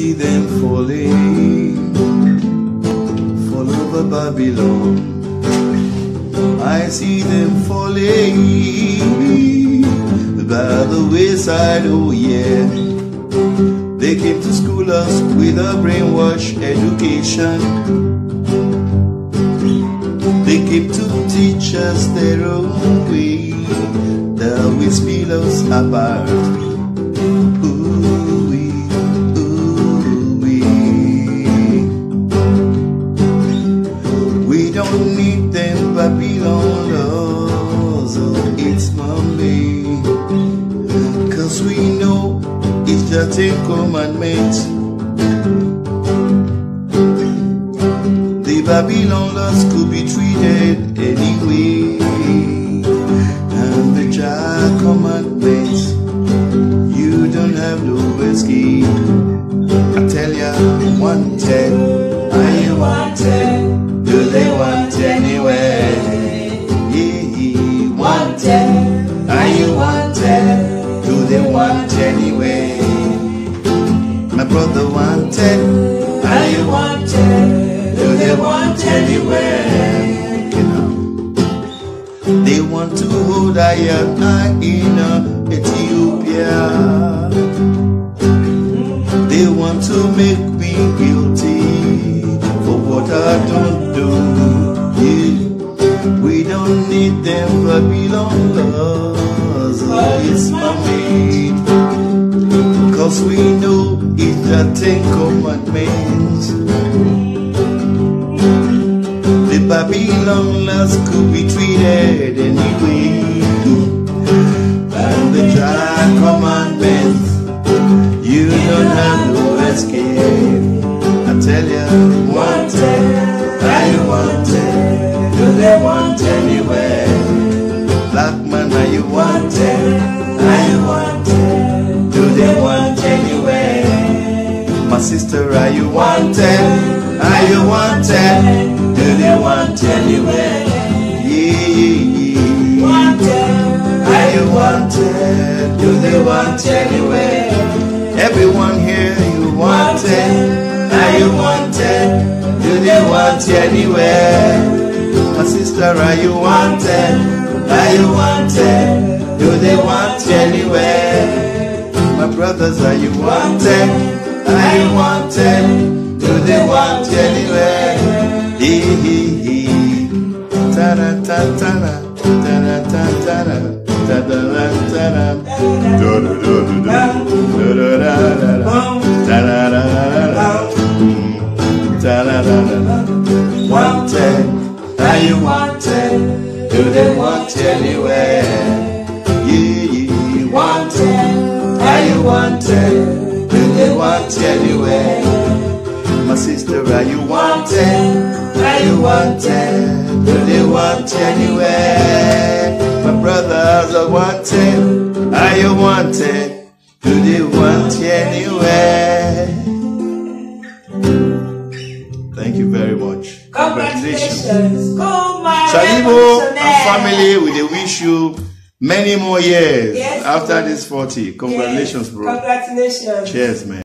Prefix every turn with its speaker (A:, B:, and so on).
A: see them falling, fall over Babylon. I see them falling by the wayside, oh yeah. They came to school us with a brainwash education. They came to teach us their own way. They will spill us apart. Ooh-wee, them Babylon laws or its mommy. Cause we know it's the Ten Commandments. The Babylon laws could be treated anyway. And the Jah commandments, you don't have no escape. I tell ya, wanted, are anywhere? My brother wanted, you wanted? Do they want anywhere? You know. They want to hold I I in uh, Ethiopia. The Ten Commandments. The Babylon laws could be treated anyway. And the Jah commandments, you don't have no escape. I tell you, one are anywhere? Yeah, yeah, yeah. Are you wanted? Do they want anywhere? Everyone here, you wanted? Are you wanted? Do they want anywhere? My sister, are you wanted? Are you wanted? Do they want anywhere? My brothers, are you wanted? Are you wanted? Do they want anywhere? Da. Do do do do do. Do. Mm. You they want anywhere? Yeah, yeah. Wanted. Are you wanted? Do they want anywhere? My sister, are you wanted? Are you wanted? Do they want anywhere? My brothers are wanted. Are you wanted? Do they want anywhere? Thank you very much.
B: Congratulations.
A: Charlimo and family, we wish you many more years
B: Yes,
A: after this 40. Congratulations,
B: Yes,
A: bro.
B: Congratulations.
A: Cheers, man.